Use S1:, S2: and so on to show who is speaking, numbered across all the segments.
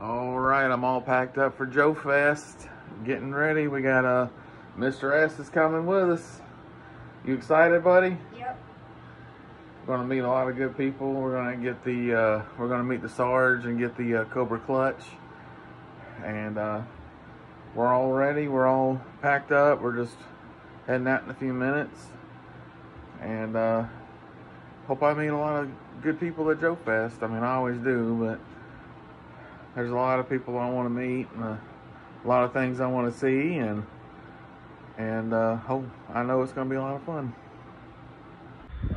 S1: All right, I'm all packed up for Joe Fest. Getting ready. We got uh, Mr. S is coming with us. You excited, buddy?
S2: Yep.
S1: We're gonna meet a lot of good people. We're gonna get the uh, we're gonna meet the Sarge and get the uh, Cobra Clutch, and uh, we're all ready. We're all packed up. We're just heading out in a few minutes, and uh, hope I meet a lot of good people at Joe Fest. I mean, I always do, but there's a lot of people I want to meet and a lot of things I want to see, and and uh, I know it's gonna be a lot of fun.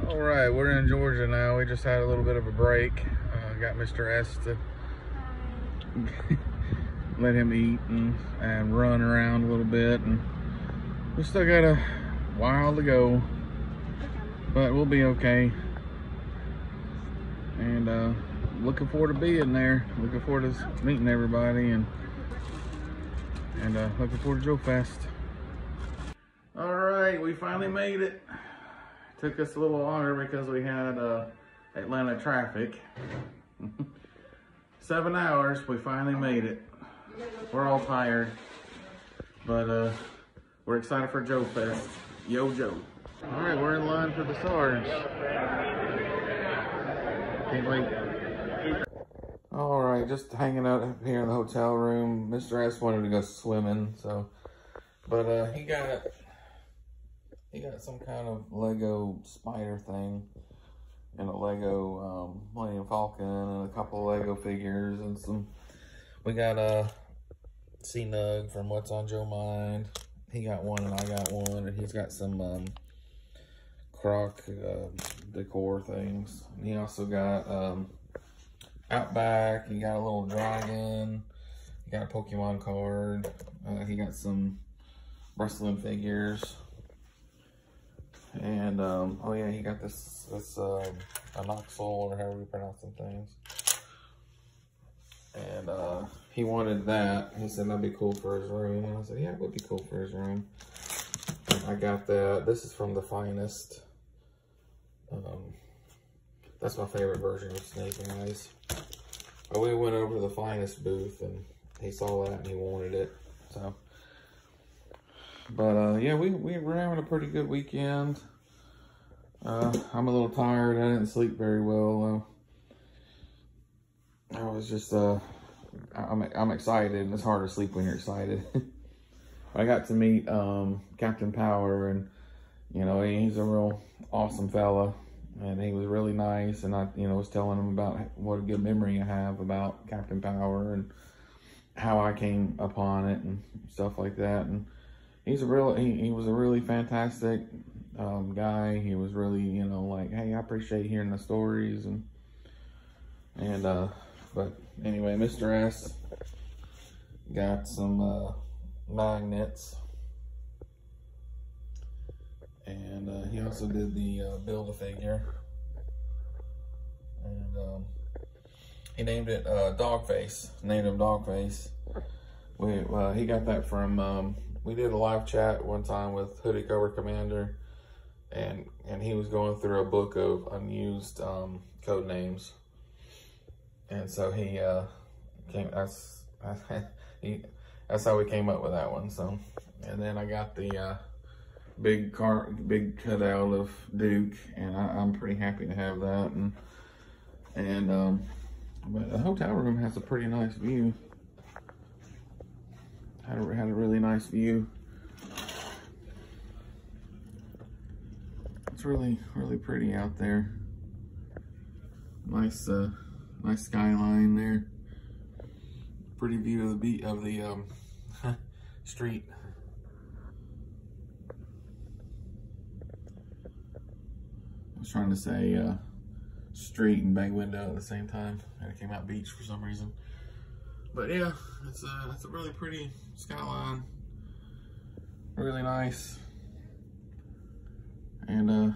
S1: All right, we're in Georgia now. We just had a little bit of a break. Uh, got Mr. S to let him eat and, and run around a little bit. And we still got a while to go, but we'll be okay. And uh, looking forward to being there. Looking forward to meeting everybody and and uh, looking forward to Joe Fest. All right, we finally made it. Took us a little longer because we had uh, Atlanta traffic. Seven hours, we finally made it. We're all tired, but uh, we're excited for Joe Fest. Yo, Joe. All right, we're in line for the Sarge. Can't wait. All right, just hanging out here in the hotel room. Mr. S wanted to go swimming, so, but uh, he got he got some kind of Lego spider thing and a Lego um, Millennium Falcon and a couple Lego figures and some. We got a C Nug from What's on Joe Mind. He got one and I got one, and he's got some um, croc uh, decor things. And he also got um, Outback. He got a little dragon. He got a Pokemon card. Uh, he got some wrestling figures. And, um, oh yeah, he got this, this, um, Anoxel, or however you pronounce some things. And, uh, he wanted that. He said that'd be cool for his room. And I said, yeah, it would be cool for his room. And I got that. This is from The Finest. Um, that's my favorite version of Snake Eyes. But we went over to The Finest booth, and he saw that, and he wanted it. So... But uh, yeah, we, we were having a pretty good weekend. Uh, I'm a little tired. I didn't sleep very well. Uh, I was just, uh, I'm, I'm excited, and it's hard to sleep when you're excited. I got to meet um, Captain Power, and, you know, he's a real awesome fella. And he was really nice, and I, you know, was telling him about what a good memory I have about Captain Power and how I came upon it and stuff like that. And he's a real he, he was a really fantastic um, guy he was really you know like hey i appreciate hearing the stories and and uh but anyway mr s got some uh magnets and uh, he also did the uh, build a figure and um, he named it uh, Dogface, named him Dogface. We, uh, he got that from um, we did a live chat one time with Hooded Cobra Commander, and and he was going through a book of unused um, code names, and so he uh, came. That's he. That's how we came up with that one. So, and then I got the uh, big car, big cutout of Duke, and I, am pretty happy to have that. And and um, but the hotel room has a pretty nice view had a, had a really nice view. It's really, really pretty out there. Nice, uh, nice skyline there. Pretty view of the beat of the um, street. I was trying to say uh, street and bay window at the same time, and it came out beach for some reason. But yeah, it's a, it's a really pretty skyline. Really nice. And uh, I'm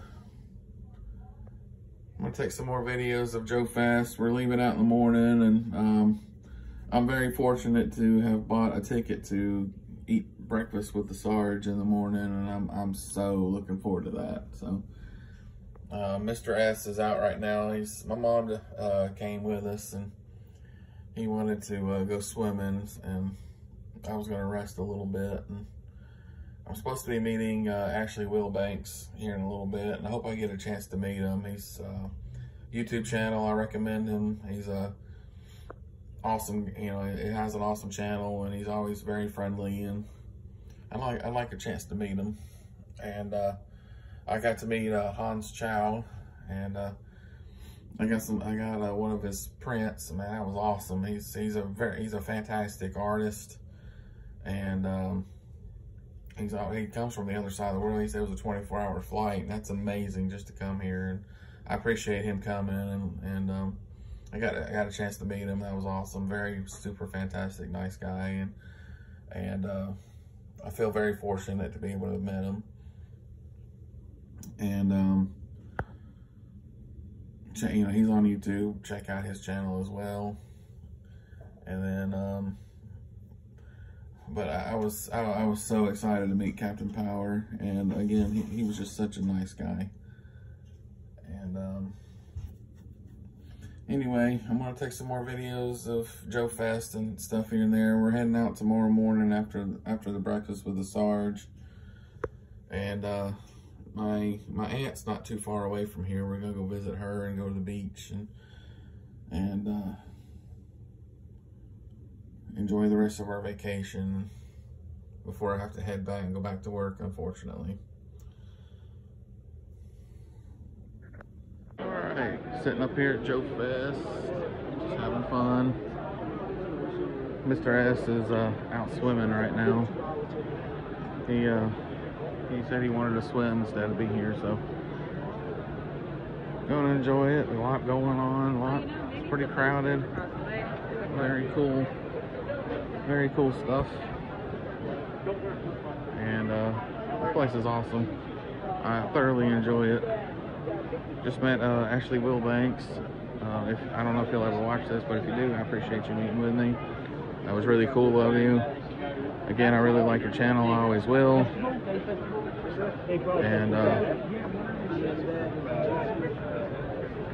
S1: gonna take some more videos of Joe Fest. We're leaving out in the morning and um, I'm very fortunate to have bought a ticket to eat breakfast with the Sarge in the morning and I'm, I'm so looking forward to that. So uh, Mr. S is out right now. He's My mom uh, came with us and he wanted to uh, go swimming and I was going to rest a little bit. And I'm supposed to be meeting uh, Ashley Wilbanks here in a little bit, and I hope I get a chance to meet him. He's uh, YouTube channel. I recommend him. He's a awesome, you know, it has an awesome channel, and he's always very friendly, and I like I like a chance to meet him. And uh, I got to meet uh, Hans Chow, and uh, I got some. I got uh, one of his prints. Man, that was awesome. He's he's a very he's a fantastic artist, and um, he's he comes from the other side of the world. He said it was a 24 hour flight. That's amazing just to come here, and I appreciate him coming. And and um, I got I got a chance to meet him. That was awesome. Very super fantastic, nice guy, and and uh, I feel very fortunate to be able to met him. And um, you know, he's on YouTube. Check out his channel as well. And then, um, but I, I was I, I, was so excited to meet Captain Power, and again, he, he was just such a nice guy. And um, anyway, I'm gonna take some more videos of Joe Fest and stuff here and there. We're heading out tomorrow morning after after the breakfast with the Sarge, and uh, my my aunt's not too far away from here. We're gonna go visit her and go to the beach and and uh, enjoy the rest of our vacation before I have to head back and go back to work, unfortunately. All right, sitting up here at Joe Fest, just having fun. Mr. S is uh, out swimming right now. He uh, he said he wanted to swim instead of be here, so gonna enjoy it. A lot going on, a lot. It's pretty crowded. Very cool, very cool stuff. And uh, the place is awesome. I thoroughly enjoy it. Just met uh, Ashley Wilbanks. Uh, if I don't know if you'll ever watch this, but if you do, I appreciate you meeting with me. That was really cool of you. Again, I really like your channel. I always will. And uh,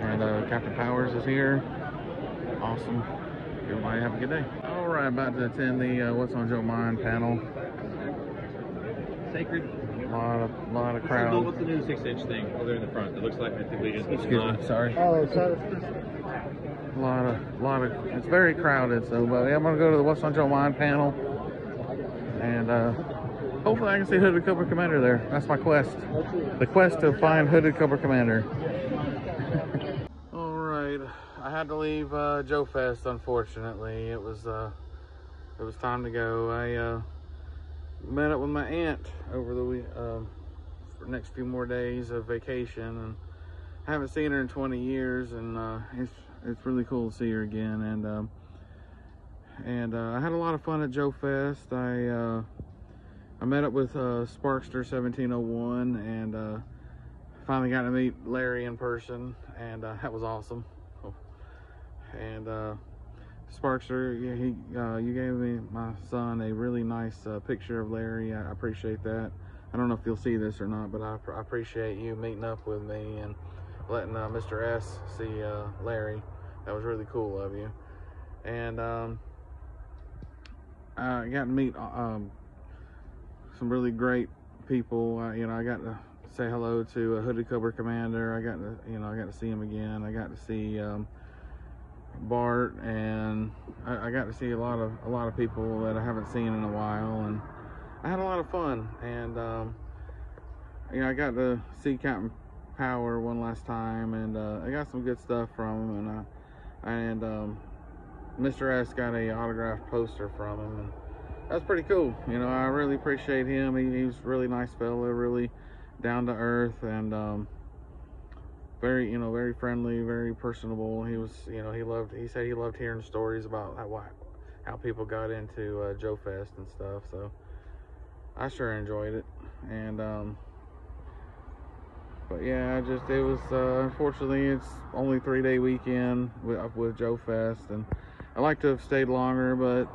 S1: and uh, Captain Powers is here. Awesome. Everybody have a good day. All right, about to attend the uh, What's on Joe Mind panel.
S2: Sacred.
S1: A lot of, lot of crowd.
S2: What's the new six-inch thing over there in the front? It looks like I think we just.
S1: Excuse me, sorry. Oh, a lot of, lot of, it's very crowded. So, but yeah, I'm gonna go to the What's on Joe Mind panel, and uh, hopefully I can see Hooded Cobra Commander there. That's my quest. The quest to find Hooded Cobra Commander. All right, I had to leave uh, Joe Fest. Unfortunately, it was uh, it was time to go. I uh, met up with my aunt over the the next few more days of vacation, and I haven't seen her in 20 years, and uh, it's it's really cool to see her again. And um, and uh, I had a lot of fun at Joe Fest. I uh, I met up with uh, Sparkster 1701 and uh, finally got to meet Larry in person, and uh, that was awesome. And uh, Sparkster, yeah, he, you gave me my son a really nice picture of Larry. I appreciate that. I don't know if you'll see this or not, but I, I appreciate you meeting up with me and letting Mr. S see Larry. That was really cool of you. And um, I got to meet um, some really great people. Uh, you know, I got to say hello to a Hooded Cobra Commander. I got to, you know, I got to see him again. I got to see um, Bart, and I, I, got to see a lot of a lot of people that I haven't seen in a while, and I had a lot of fun. And um, you know, I got to see Captain Power one last time, and uh, I got some good stuff from him, and I and um, Mr. S got a autographed poster from him, and that's pretty cool. You know, I really appreciate him. He, he was really nice fellow, really down to earth, and um, very, you know, very friendly, very personable. He was, you know, he loved. He said he loved hearing stories about how how people got into uh, Joe Fest and stuff. So I sure enjoyed it, and um, but yeah, I just it was uh, unfortunately it's only three day weekend with, with Joe Fest, and I like to have stayed longer, but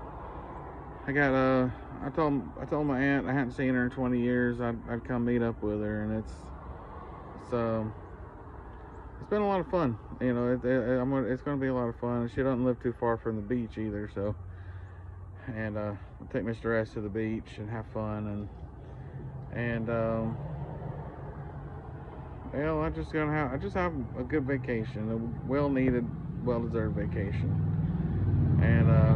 S1: I got uh I told I told my aunt I hadn't seen her in 20 years. I'd, I'd come meet up with her, and it's it's um it's been a lot of fun. You know, it, it, gonna, it's going to be a lot of fun. She doesn't live too far from the beach either, so. And uh, I'll take Mr. S to the beach and have fun and and um, well, I just gonna have I just have a good vacation, a well needed, well deserved vacation, and uh,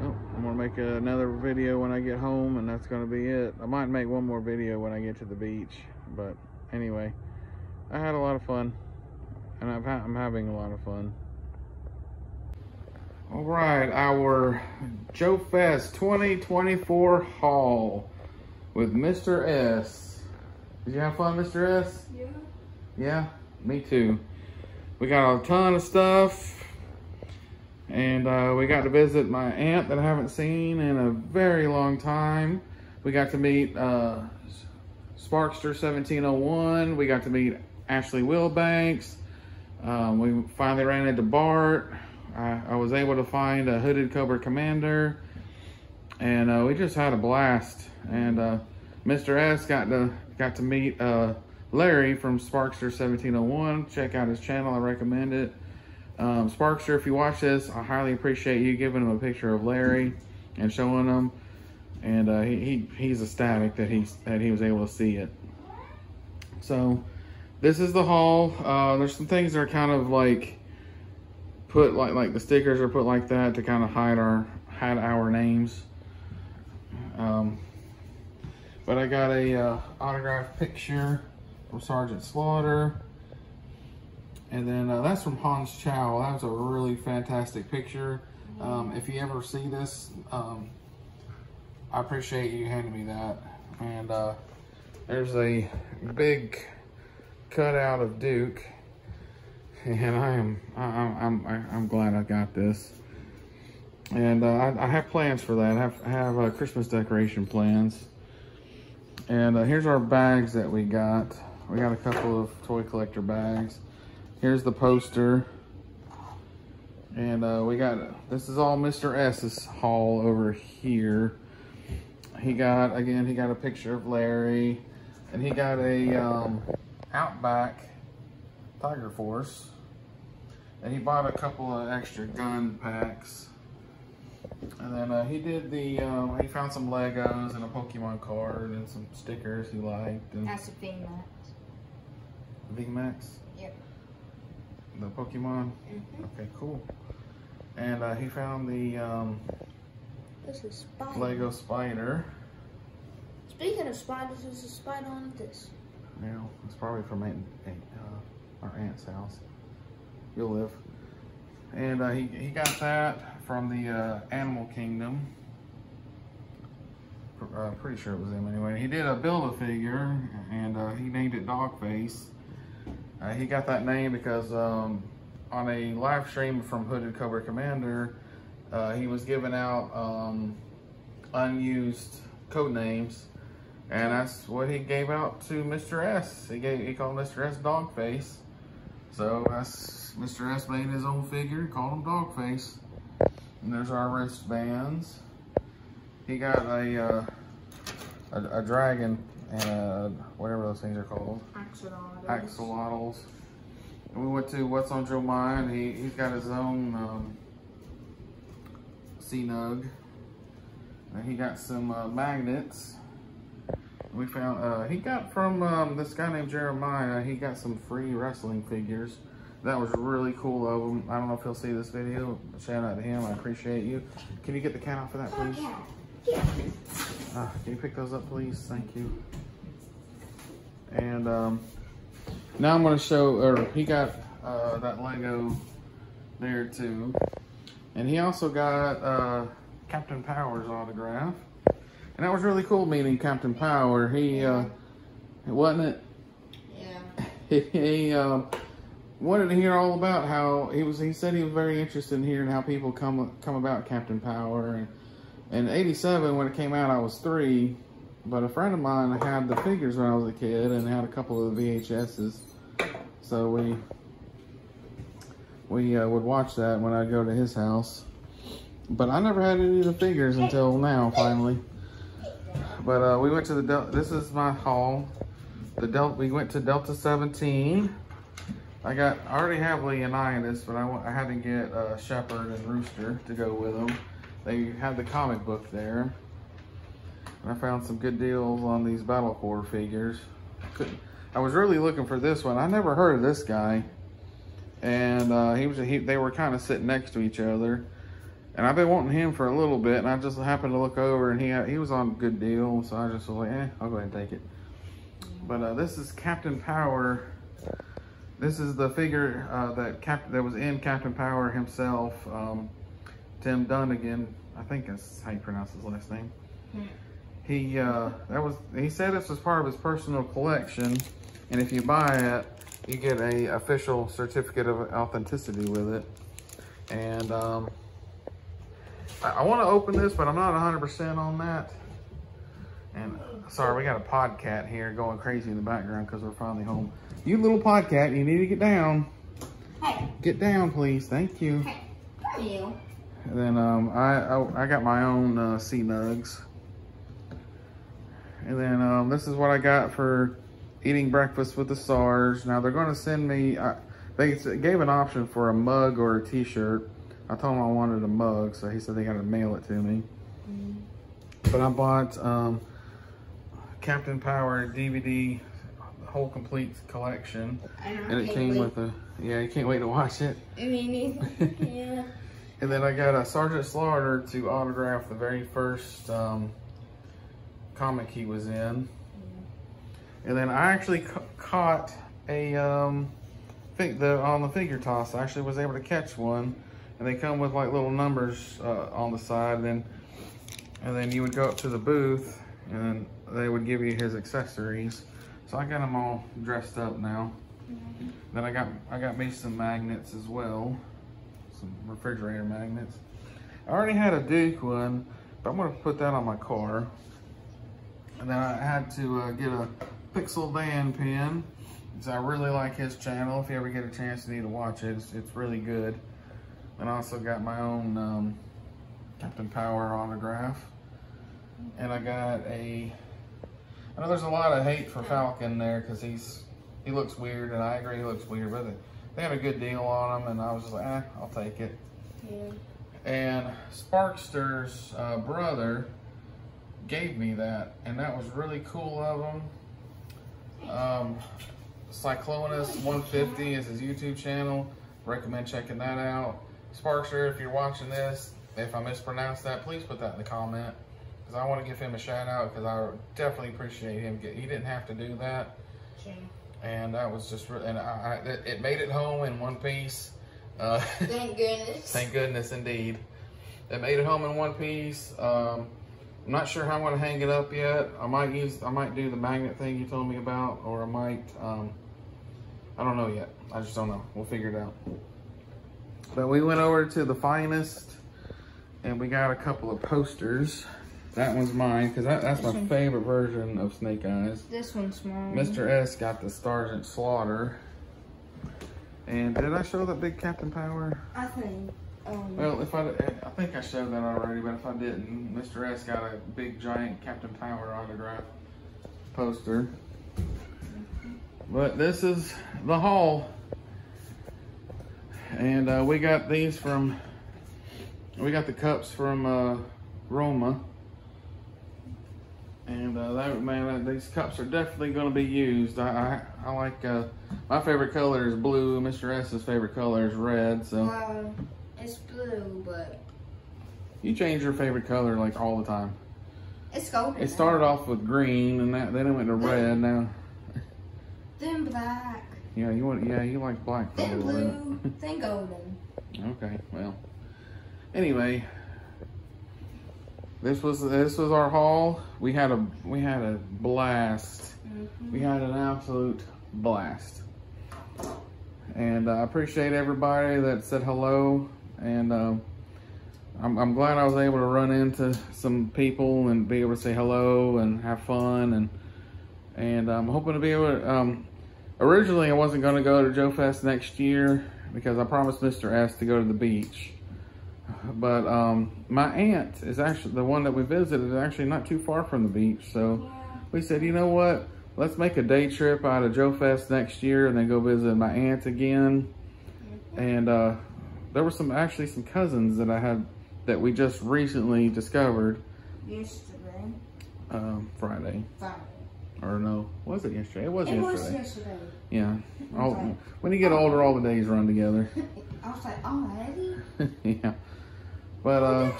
S1: well, I'm gonna make another video when I get home, and that's gonna be it. I might make one more video when I get to the beach, but anyway. I had a lot of fun, and I've ha I'm having a lot of fun. All right, our Joe Fest 2024 haul with Mr. S. Did you have fun, Mr.
S3: S? Yeah.
S1: Yeah, me too. We got a ton of stuff, and uh, we got to visit my aunt that I haven't seen in a very long time. We got to meet uh, Sparkster 1701. We got to meet Ashley Wilbanks. Um, we finally ran into Bart. I, I, was able to find a hooded Cobra Commander. And uh, we just had a blast. And uh, Mr. S got to got to meet uh, Larry from Sparkster 1701. Check out his channel. I recommend it. Um, Sparkster, if you watch this, I highly appreciate you giving him a picture of Larry and showing him. And uh, he, he he's ecstatic that he's that he was able to see it. So this is the haul. Uh, there's some things that are kind of like put like like the stickers are put like that to kind of hide our hide our names. Um, but I got a uh, autographed picture from Sergeant Slaughter. And then uh, that's from Hans Chow. That was a really fantastic picture. Um, if you ever see this, um, I appreciate you handing me that. And uh, there's a big cutout of Duke. And I am, I, I'm, I'm, I'm glad I got this. And uh, I, I, have plans for that. I have, I have uh, Christmas decoration plans. And uh, here's our bags that we got. We got a couple of toy collector bags. Here's the poster. And uh, we got, this is all Mr. S's haul over here. He got, again, he got a picture of Larry. And he got a, um, Outback Tiger Force. And he bought a couple of extra gun packs. And then uh, he did the, um, he found some Legos and a Pokemon card and some stickers he liked. And
S3: That's a VMAX.
S1: VMAX? The Pokemon?
S3: Mm -hmm.
S1: Okay, cool. And uh, he found the um,
S3: this is spider.
S1: Lego spider.
S3: Speaking of spiders, there's a spider on this.
S1: Yeah, it's probably from aunt, aunt, uh, our aunt's house. You'll live. And uh, he, he got that from the uh, Animal Kingdom. Uh, pretty sure it was him anyway. He did a Build-A-Figure, and uh, he named it Dog Dogface. Uh, he got that name because um, on a live stream from Hooded Cobra Commander, uh, he was giving out um, unused code names and that's what he gave out to Mr. S. He gave he called Mr. S Dogface. So that's Mr. S made his own figure, called him Dogface. And there's our wristbands. He got a uh, a, a, dragon and whatever those things are called.
S3: Axolotls.
S1: Axolotls. And we went to What's on Joe Mind. He he's got his own um, Nug. And he got some uh, magnets we found, uh, he got from um, this guy named Jeremiah, he got some free wrestling figures. That was really cool of him. I don't know if he'll see this video. Shout out to him. I appreciate you. Can you get the cat off of that, please?
S3: Yeah.
S1: Uh, can you pick those up, please? Thank you. And um, now I'm going to show, or he got uh, that Lego there too. And he also got uh, Captain Powers autograph. And that was really cool meeting Captain Power. He, uh, wasn't it?
S3: Yeah.
S1: he, um, wanted to hear all about how he was. He said he was very interested in hearing how people come come about Captain Power. And in '87, when it came out, I was three. But a friend of mine had the figures when I was a kid and had a couple of VHSs. So we we uh, would watch that when I'd go to his house. But I never had any of the figures until now, finally. But uh, we went to the, this is my haul. the Delta, we went to Delta 17. I got, I already have Leonidas, but I, I had to get uh, Shepherd and Rooster to go with them. They had the comic book there. I found some good deals on these Battle Core figures. I was really looking for this one. I never heard of this guy. And uh, he was, he, they were kind of sitting next to each other. And I've been wanting him for a little bit, and I just happened to look over, and he he was on a good deal, so I just was like, eh, I'll go ahead and take it. But uh, this is Captain Power. This is the figure uh, that Cap that was in Captain Power himself, um, Tim Dunigan. I think that's how you pronounce his last name. He uh, that was he said this was part of his personal collection, and if you buy it, you get a official certificate of authenticity with it. And um, I, I want to open this, but I'm not 100% on that. And sorry, we got a podcat here going crazy in the background because we're finally home. You little podcat, you need to get down.
S3: Hey,
S1: Get down, please. Thank you.
S3: hey, where are you?
S1: And then um, I, I I got my own uh, sea nugs. And then um, this is what I got for eating breakfast with the Sarge. Now they're going to send me. I, they gave an option for a mug or a T-shirt. I told them I wanted a mug, so he said they got to mail it to me. But I bought um, Captain Power DVD, whole complete collection,
S3: I
S1: and it came with a. Yeah, you can't wait to watch it.
S3: Me neither. yeah.
S1: And then I got a Sergeant Slaughter to autograph the very first um, comic he was in. And then I actually ca- caught a um, the on the figure toss. I actually was able to catch one, and they come with like little numbers uh, on the side. And then and then you would go up to the booth, and then they would give you his accessories. So I got them all dressed up now. Then I got I got me some magnets as well some refrigerator magnets. I already had a Duke one, but I'm gonna put that on my car. And then I had to uh, get a Pixel Van pen. So I really like his channel. If you ever get a chance, you need to watch it. It's, it's really good. And I also got my own um, Captain Power autograph. And I got a. I know there's a lot of hate for Falcon there because he's he looks weird, and I agree he looks weird, but they had a good deal on him, and I was just like, eh, I'll take it.
S3: Yeah.
S1: And Sparkster's uh, brother gave me that, and that was really cool of him. Um, Cyclonus 150 is his YouTube channel. Recommend checking that out. Sparkster, if you're watching this, if I mispronounced that, please put that in the comment. Because I want to give him a shout out because I definitely appreciate him. He didn't have to do that and that was just and I, I it- it made it home in one piece. Uh,
S3: Thank goodness.
S1: thank goodness, indeed. It made it home in one piece. Um, I'm not sure how I'm going to hang it up yet. I might use I might do the magnet thing you told me about, or I might um, I don't know yet. I just don't know. We'll figure it out. But we went over to the finest, and we got a couple of posters. That one's mine because that, that's my favorite version of Snake Eyes.
S3: This one's small.
S1: Mr. S got the Sergeant Slaughter. And did I show that big Captain Power?
S3: I think. Um,
S1: Well, if I, I think I showed that already, but if I didn't, Mr. S got a big giant Captain Power autograph poster. But this is the haul. And uh, we got these from, we got the cups from uh, Roma. And uh, that man, uh, these cups are definitely going to be used. I I, I like uh, my favorite color is blue. Mr. S's favorite color is red. So
S3: well, it's blue, but
S1: you change your favorite color like all the time.
S3: it's golden.
S1: It started off with green, and that then it went to red. Now,
S3: Then black.
S1: yeah, you want yeah you like black.
S3: Then blue. then golden.
S1: Okay, well. Anyway, this was this was our haul. We had a we had a blast.
S3: Mm-hmm.
S1: We had an absolute blast. And I appreciate everybody that said hello. And um, I'm, I'm glad I was able to run into some people and be able to say hello and have fun. And and I'm hoping to be able to. Um, originally, I wasn't going to go to Joe Fest next year because I promised Mr. S to go to the beach. But um, my aunt is actually the one that we visited is actually not too far from the beach. So we said, you know what? let's make a day trip out of Joe Fest next year and then go visit my aunt again. And uh, there were some actually some cousins that I had that we just recently discovered
S3: Yesterday.
S1: um, Friday.
S3: Friday.
S1: Or no, was it yesterday? It was yesterday.
S3: It
S1: yesterday.
S3: was yesterday.
S1: Yeah. All,
S3: Okay.
S1: when you get older, all the days run together.
S3: I was like, already?
S1: yeah. But uh,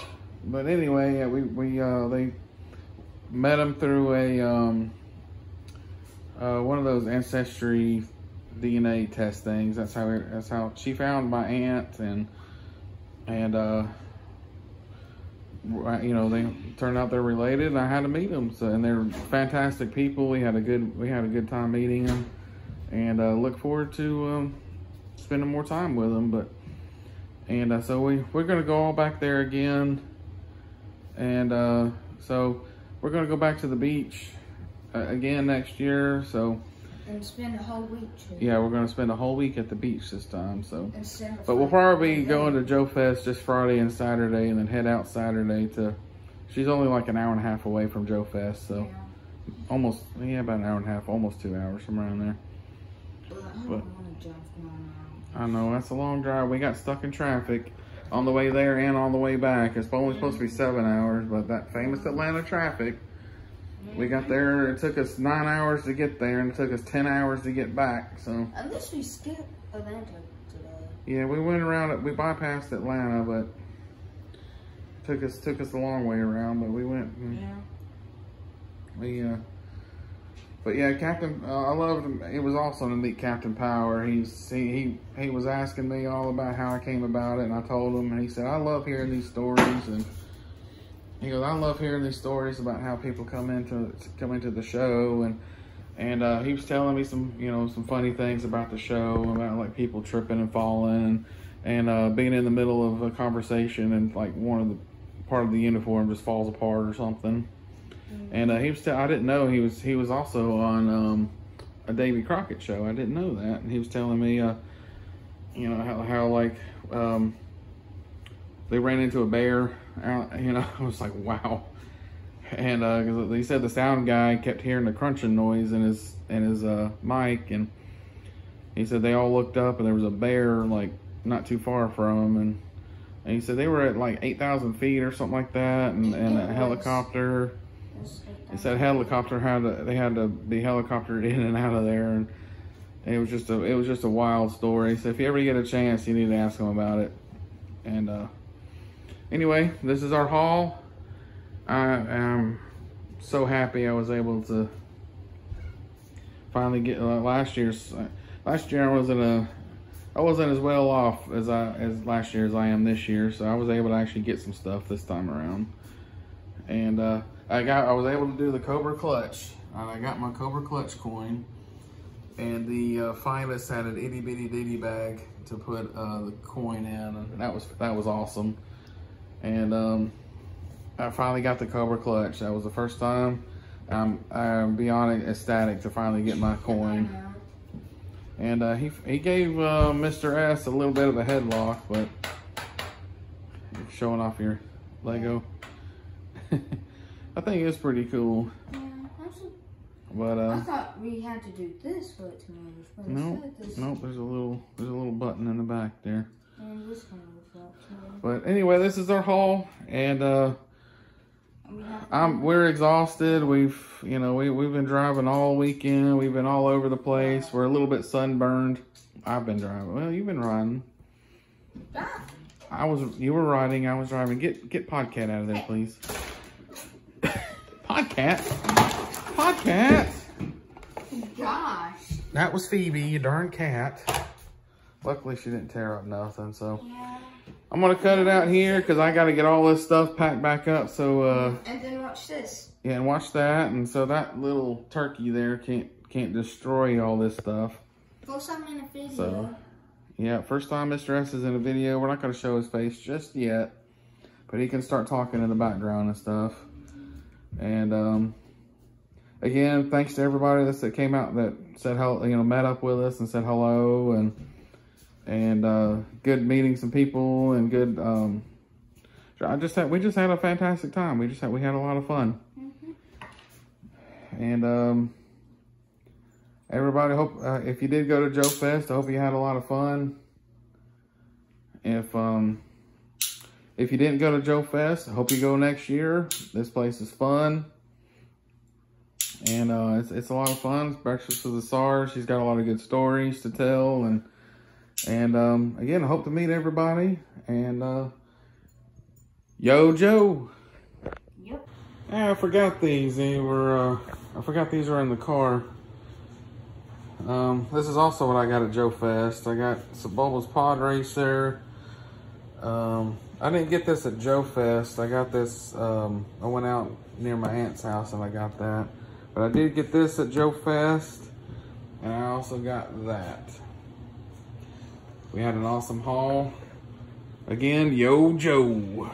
S1: but anyway, yeah, we we uh they met him through a um uh one of those ancestry DNA test things. That's how it, that's how she found my aunt and and uh you know they turned out they're related. And I had to meet them so and they're fantastic people. We had a good we had a good time meeting them and uh, look forward to um, spending more time with them but and uh, so we we're gonna go all back there again and uh, so we're gonna go back to the beach uh, again next year. So
S3: And spend a whole week too.
S1: yeah we're gonna spend a whole week at the beach this time so but we'll probably be going to Joe Fest just Friday and Saturday and then head out Saturday to she's only like an hour and a half away from Joe Fest so
S3: Yeah.
S1: almost yeah about an hour and a half almost two hours somewhere around there
S3: But I don't
S1: What?
S3: want to jump on
S1: I know that's a long drive. We got stuck in traffic on the way there and on the way back. It's only supposed to be seven hours, but that famous Atlanta traffic. We got there. It took us nine hours to get there, and it took us ten hours to get back. So
S3: At least we skipped Atlanta today.
S1: yeah, we went around it. We bypassed Atlanta, but took us took us a long way around. But we went. and
S3: Yeah.
S1: We uh. But yeah, Captain, uh, I loved him. It was awesome to meet Captain Power. He's he, he he was asking me all about how I came about it, and I told him, and he said, "I love hearing these stories." And he goes, "I love hearing these stories about how people come into come into the show." And and uh, he was telling me some you know some funny things about the show, about like people tripping and falling, and uh, being in the middle of a conversation, and like one of the part of the uniform just falls apart or something. And uh, he was. T- I didn't know he was. He was also on um, a Davy Crockett show. I didn't know that. And he was telling me, uh, you know, how, how like um, they ran into a bear. Out, you know, I was like, wow. And uh he said the sound guy kept hearing the crunching noise in his in his uh, mic, and he said they all looked up and there was a bear like not too far from him, and and he said they were at like eight thousand feet or something like that, and and a helicopter. He said helicopter had to, they had to be helicoptered in and out of there, and it was just a it was just a wild story. So if you ever get a chance, you need to ask them about it. And uh, anyway, this is our haul. I am so happy I was able to finally get uh, last year's. Uh, last year I wasn't a I wasn't as well off as I as last year as I am this year, so I was able to actually get some stuff this time around. And uh, I got I was able to do the Cobra Clutch. And I got my Cobra Clutch coin, and the uh, finest had an itty bitty ditty bag to put uh, the coin in, and that was that was awesome. And um, I finally got the Cobra Clutch. That was the first time. I'm I'm beyond ecstatic to finally get my coin. And uh, he he gave uh, Mr. S a little bit of a headlock, but showing off your Lego. I think it's pretty cool.
S3: Yeah, that's a-
S1: But
S3: I
S1: uh,
S3: thought we had to do this for it to move, but
S1: no,
S3: instead this
S1: no, there's a little there's a little button in the back there.
S3: And this one moves up too.
S1: But anyway, this is our haul, and uh,
S3: we have
S1: I'm we're exhausted. We've you know we we've been driving all weekend. We've been all over the place. We're a little bit sunburned. I've been driving. Well, you've been riding. I was you were riding. I was driving. Get get Podcat out of there, please. Podcat, Podcat.
S3: gosh.
S1: That was Phoebe, you darn cat. Luckily, she didn't tear up nothing. So
S3: Yeah.
S1: I'm gonna cut it out here because I got to get all this stuff packed back up. So uh,
S3: And then watch this.
S1: yeah, and watch that. And so that little turkey there can't can't destroy all this stuff.
S3: First time in a video.
S1: So- Yeah, first time Mr. S is in a video. We're not gonna show his face just yet, but he can start talking in the background and stuff. And um, again, thanks to everybody that's, that came out that said hello, you know, met up with us and said hello, and and uh, good meeting some people and good. Um, I just had we just had a fantastic time. We just had we had a lot of fun, and um, everybody, hope uh, if you did go to Joe Fest, I hope you had a lot of fun. If um, if you didn't go to Joe Fest, I hope you go next year. This place is fun. And uh, it's, it's a lot of fun. It's Breakfast with the Sarge. She's got a lot of good stories to tell. And and um, again, I hope to meet everybody. And uh, yo, Joe.
S3: Yep.
S1: Yeah, I forgot these. They were, uh, I forgot these were in the car. Um, this is also what I got at Joe Fest. I got some Bubbles Pod Racer. Um, I didn't get this at Joe Fest. I got this, um, I went out near my aunt's house and I got that. But I did get this at Joe Fest. And I also got that. We had an awesome haul. Again, yo Joe.